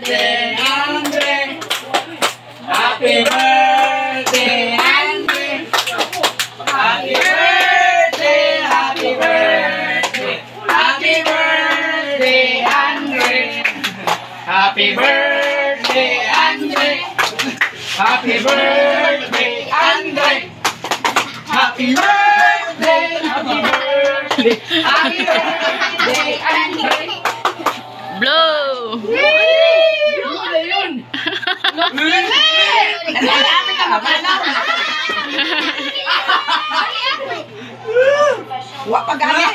birthday, Andre. Happy birthday, Andre. Happy birthday, happy birthday. Happy birthday, Andre. Happy birthday, Andre. Happy birthday, Andre. Happy birthday, happy birthday. Happy birthday, Andre. Blow! Nag-aamit ang mag-anak. Wa pag-aamit.